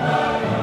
Hallelujah.